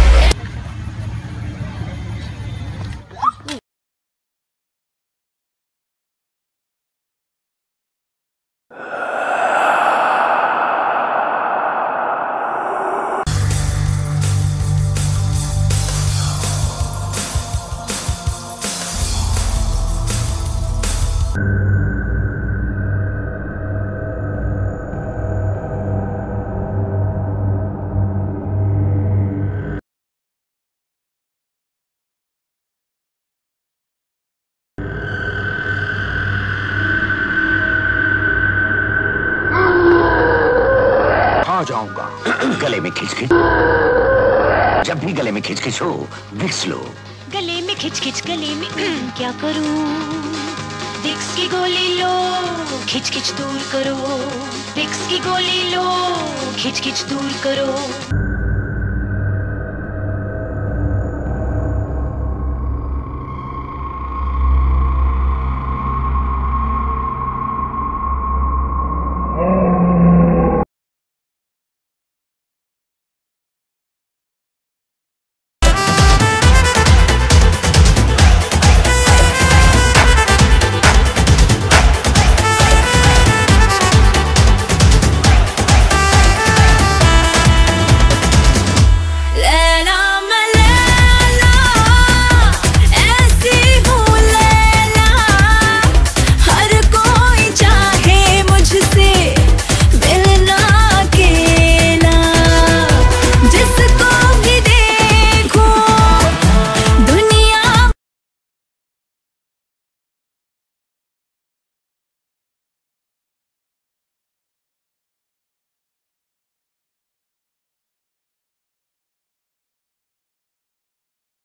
Yeah. गले में खिचखिच। जब भी गले में खिचखिच हो विक्स लो। गले में खिच खिच गले में क्या करूँ? विक्स की गोली लो खिच खिच दूर करो। विक्स की गोली लो खींच खिच दूर करो।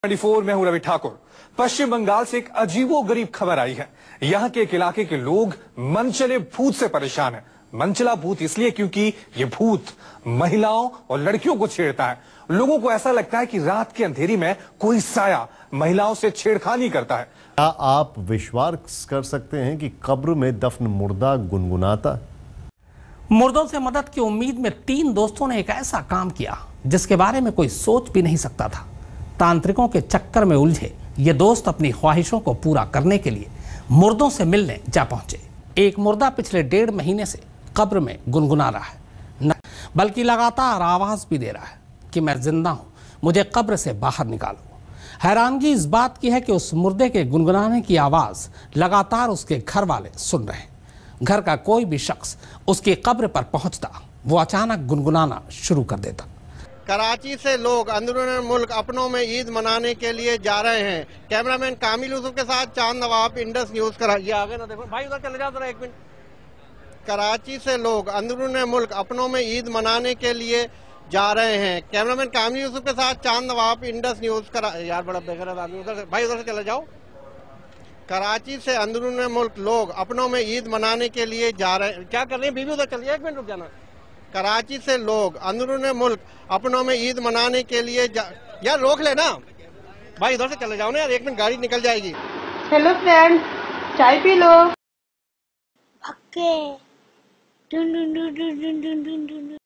24 में हूँ रवि ठाकुर। पश्चिम बंगाल से एक अजीबो गरीब खबर आई है। यहाँ के एक इलाके के लोग मनचले भूत से परेशान है। मनचला भूत इसलिए क्योंकि ये भूत महिलाओं और लड़कियों को छेड़ता है। लोगों को ऐसा लगता है कि रात के अंधेरी में कोई साया महिलाओं से छेड़खानी करता है। क्या आप विश्वास कर सकते हैं कि कब्र में दफन मुर्दा गुनगुनाता मुर्दों से मदद की उम्मीद में तीन दोस्तों ने एक ऐसा काम किया जिसके बारे में कोई सोच भी नहीं सकता था। तांत्रिकों के चक्कर में उलझे। ये दोस्त अपनी ख्वाहिशों को पूरा करने के लिए मुर्दों से मिलने जा पहुँचे। एक मुर्दा पिछले डेढ़ महीने से कब्र में गुनगुना रहा है। न बल्कि लगातार आवाज़ भी दे रहा है कि मैं ज़िंदा हूँ, मुझे कब्र से बाहर निकालो। हैरानगी इस बात की है कि उस मुर्दे के गुनगुनाने की आवाज़ लगातार उसके घर वाले सुन रहे हैं। घर का कोई भी शख्स उसकी कब्र पर पहुँचता, वो अचानक गुनगुनाना शुरू कर देता। कराची से लोग अंदरून मुल्क अपनों में ईद मनाने के लिए जा रहे हैं। कैमरामैन कामिल यूसुफ के साथ चाँद नवाब इंडस न्यूज़ करा ये आगे ना देखो। भाई उधर चले जाओ एक मिनट। कराची से लोग अंदरून मुल्क अपनों में ईद मनाने के लिए जा रहे हैं। कैमरामैन कामिल यूसुफ के साथ चाँद नवाब इंडस न्यूज़ करा यार बड़ा बेगरत आदमी, उधर भाई उधर से चले जाओ। कराची से अंदरून मुल्क लोग अपनों में ईद मनाने के लिए जा रहे हैं क्या कर रहे हैं? बीबी उधर चलिए, एक मिनट रुक जाना। कराची से लोग अंदरून मुल्क अपनों में ईद मनाने के लिए. यार रोक लेना भाई इधर से चले जाओ ना यार एक मिनट गाड़ी निकल जाएगी। हेलो फ्रेंड चाय पी लो। भक्के